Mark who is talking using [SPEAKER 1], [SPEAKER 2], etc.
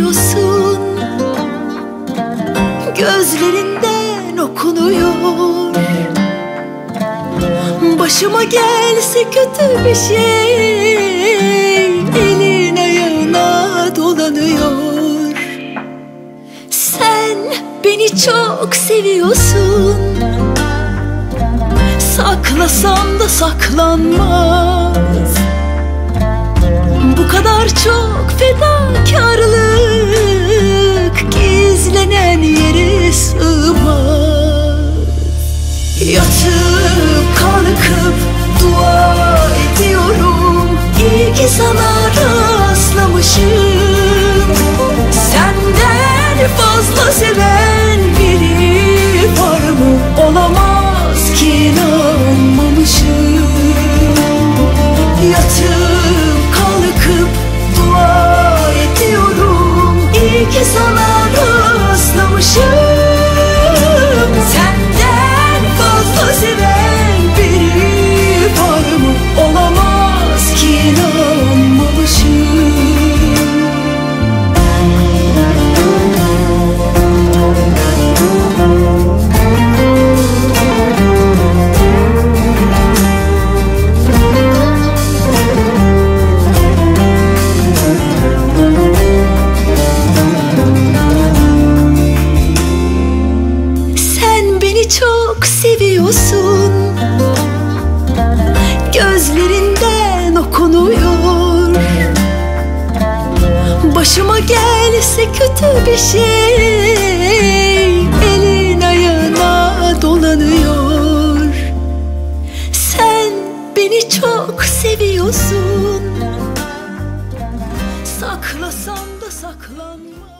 [SPEAKER 1] gülüyorsun Gözlerinden okunuyor. Başıma gelse kötü bir şey Elin ayağına dolanıyor. Sen beni çok seviyorsun. Saklasam da saklanmaz. Bu kadar çok feda Yatıp kalkıp dua ediyorum. İyi ki sana rastlamışım. Senden fazla seven seviyorsun. Gözlerinden okunuyor. Başıma gelse kötü bir şey Elin ayağına dolanıyor. Sen beni çok seviyorsun. Saklasam da saklanmaz